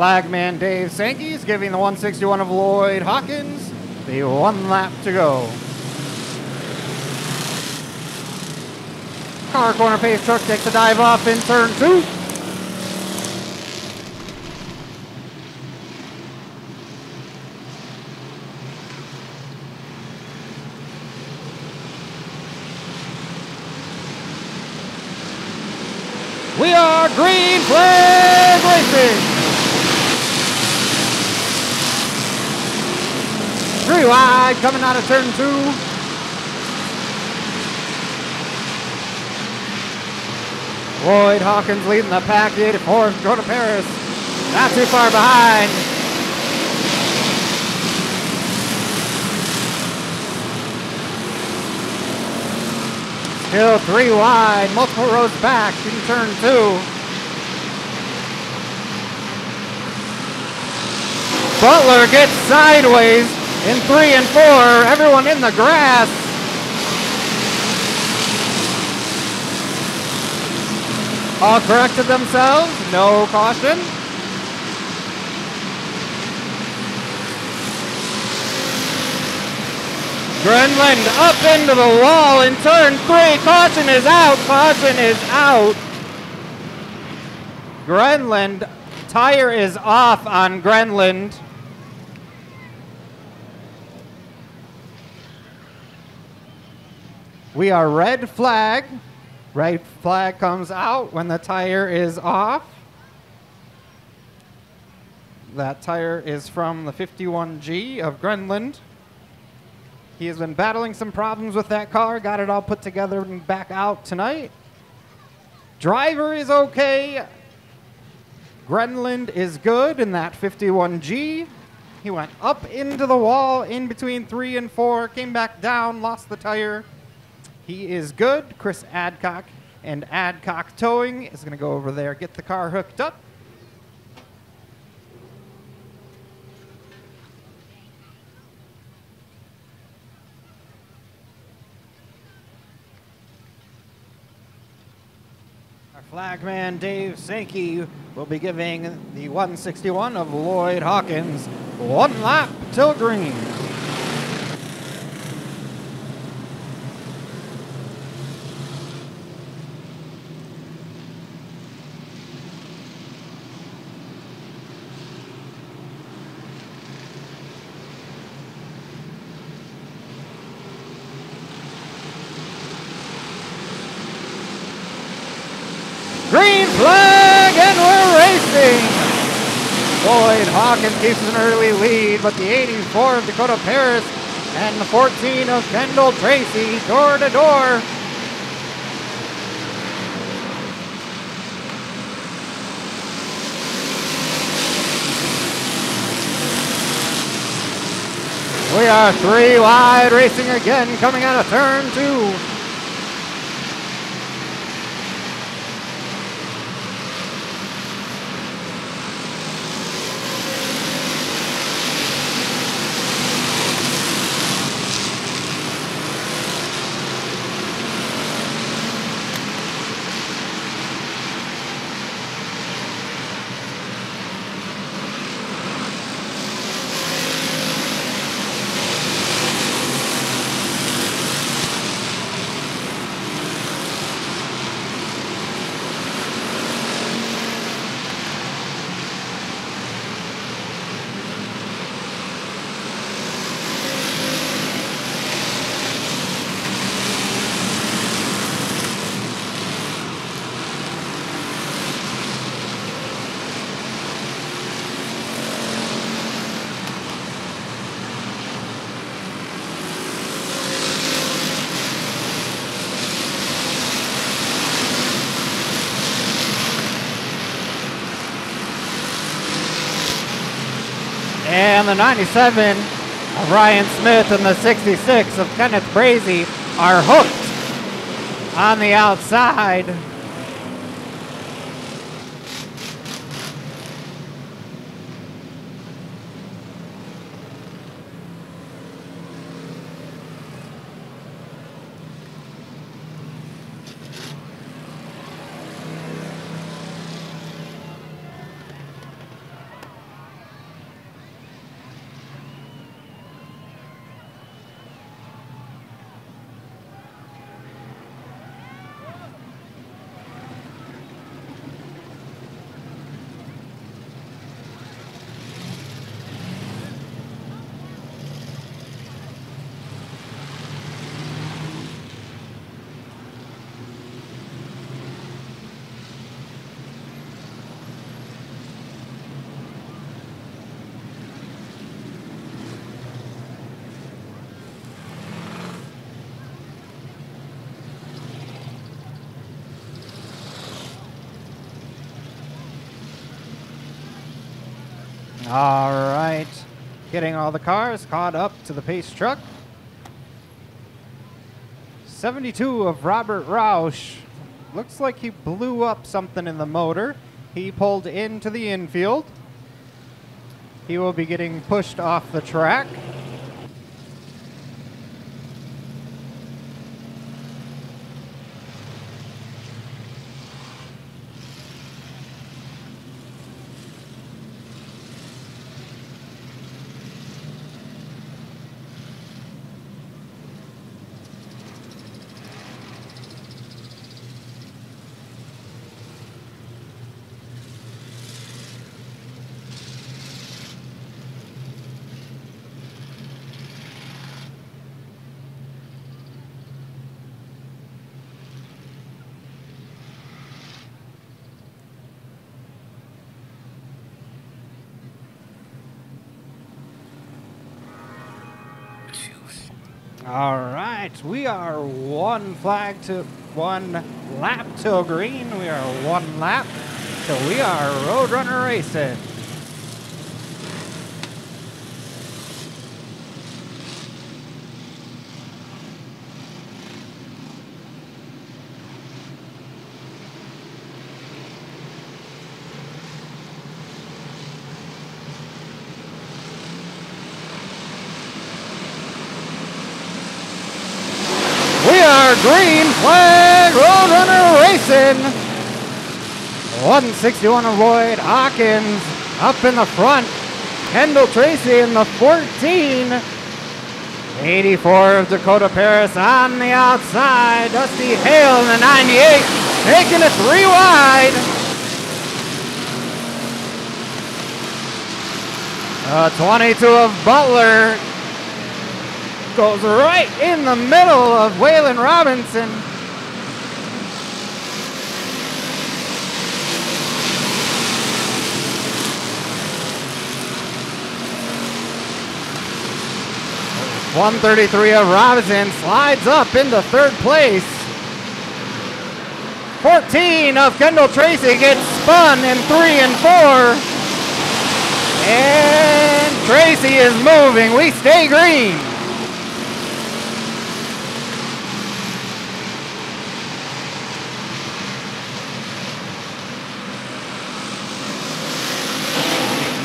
Flagman Dave Sankey's giving the 161 of Lloyd Hawkins the one lap to go. Car corner pace truck takes a dive off in turn two. We are Green Flag Racing. Three wide coming out of turn two. Lloyd Hawkins leading the pack, the 84 Dakota Paris. Not too far behind. Still three wide, multiple rows back in turn two. Butler gets sideways in three and four. Everyone in the grass. All corrected themselves. No caution. Grenland up into the wall in turn three. Caution is out. Caution is out. Grenland, tire is off on Grenland. We are red flag. Red flag comes out when the tire is off. That tire is from the 51G of Grenland. He has been battling some problems with that car, got it all put together and back out tonight. Driver is okay. Grenland is good in that 51G. He went up into the wall in between three and four, came back down, lost the tire. He is good. Chris Adcock and Adcock Towing is going to go over there, get the car hooked up. Our flagman Dave Sankey will be giving the 161 of Lloyd Hawkins one lap till green. Green flag and we're racing. Lloyd Hawkins keeps an early lead, but the 84 of Dakota Paris and the 14 of Kendall Tracy door to door. We are three wide racing again coming out of turn two. And the 97 of Ryan Smith and the 66 of Kenneth Brazy are hooked on the outside. All right. Getting all the cars caught up to the pace truck. 72 of Robert Roush. Looks like he blew up something in the motor. He pulled into the infield. He will be getting pushed off the track. All right, we are one flag to one lap till green. We are one lap till we are Roadrunner racing. We are Green Flag Roadrunner Racing. 161 of Lloyd Hawkins up in the front. Kendall Tracy in the 14. 84 of Dakota Paris on the outside. Dusty Hale in the 98, taking it three wide. Uh, 22 of Butler goes right in the middle of Waylon Robinson. One thirty-three of Robinson slides up into third place. Fourteen of Kendall Tracy gets spun in three and four. And Tracy is moving. We stay green.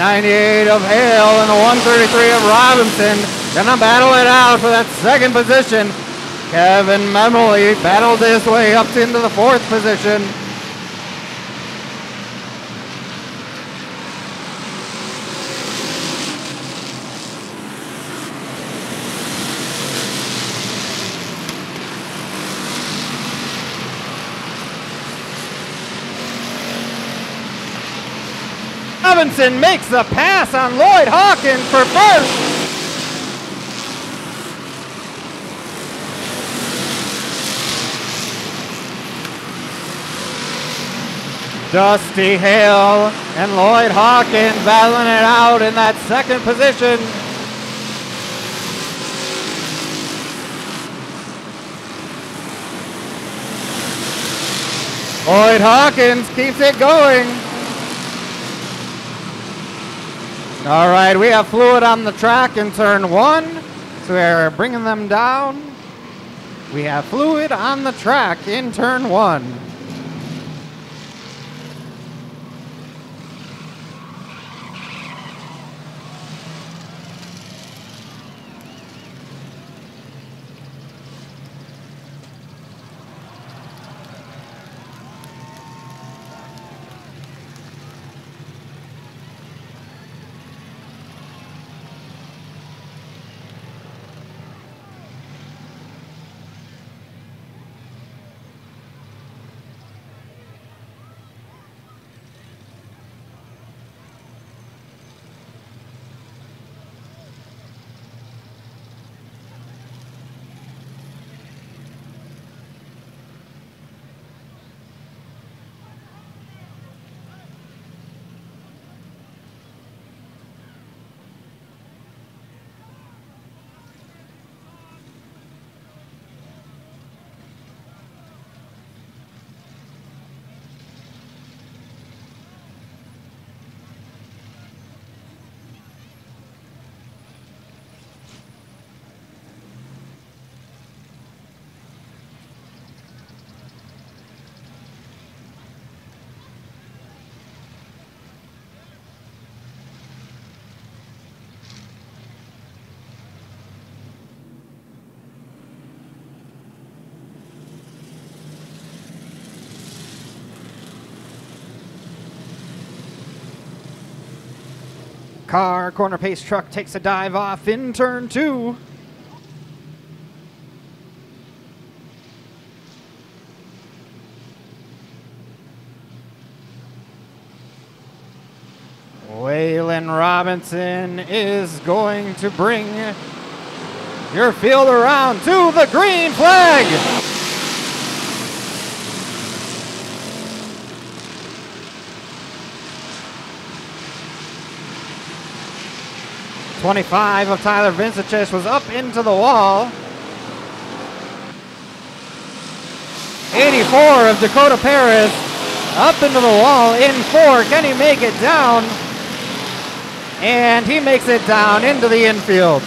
Ninety-eight of Hale and the one thirty-three of Robinson. Gonna battle it out for that second position. Kevin Memley battled his way up into the fourth position. Robinson makes the pass on Lloyd Hawkins for first. Dusty Hale and Lloyd Hawkins battling it out in that second position. Lloyd Hawkins keeps it going. All right, we have fluid on the track in turn one, so we're bringing them down. We have fluid on the track in turn one. Car. Corner pace truck takes a dive off in turn two. Waylon Robinson is going to bring your field around to the green flag. 25 of Tyler Vincich was up into the wall. 84 of Dakota Paris up into the wall in four. Can he make it down? And he makes it down into the infield.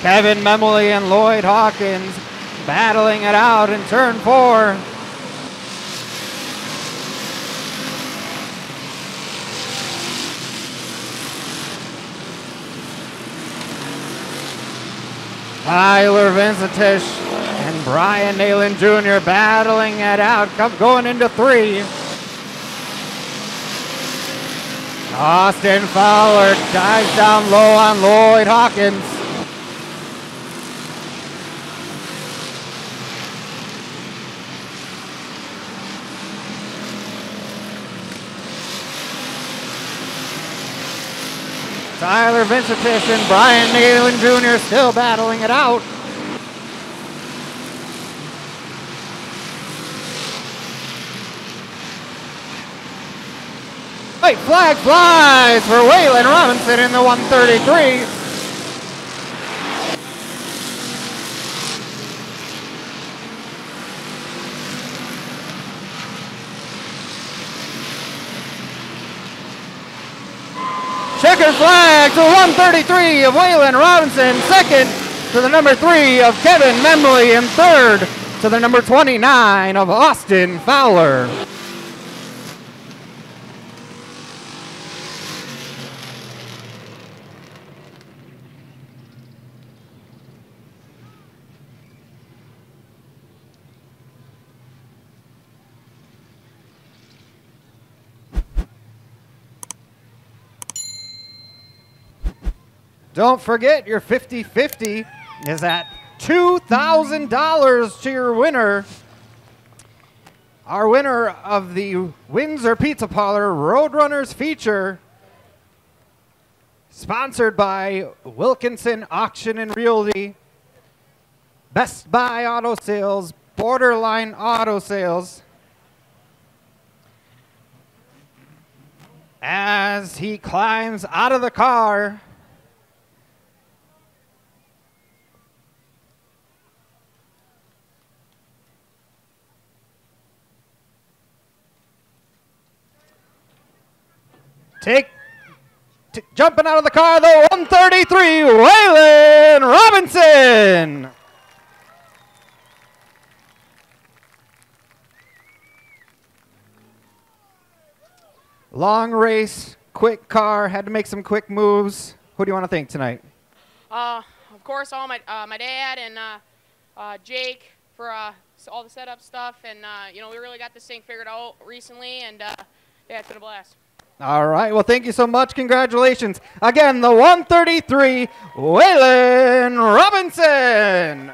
Kevin Memley and Lloyd Hawkins battling it out in turn four. Tyler Vincentich and Brian Nalen Jr. battling it out, going into three. Austin Fowler dives down low on Lloyd Hawkins. Tyler Vincentich and Brian Nalen Jr. still battling it out. White flag flies for Waylon Robinson in the 133. Flag to 133 of Waylon Robinson. Second to the number three of Kevin Memley. And third to the number 29 of Austin Fowler. Don't forget your 50 50 is at $2,000 to your winner. Our winner of the Windsor Pizza Parlor Roadrunners feature, sponsored by Wilkinson Auction and Realty, Best Buy Auto Sales, Borderline Auto Sales. As he climbs out of the car, Take jumping out of the car, the 133, Waylon Robinson. Long race, quick car, had to make some quick moves. Who do you want to thank tonight? Uh, of course, all my uh, my dad and uh, uh, Jake for uh, all the setup stuff, and uh, you know we really got this thing figured out recently, and yeah, it's been a blast. All right. Well, thank you so much. Congratulations. Again, the 133, Waylon Robinson.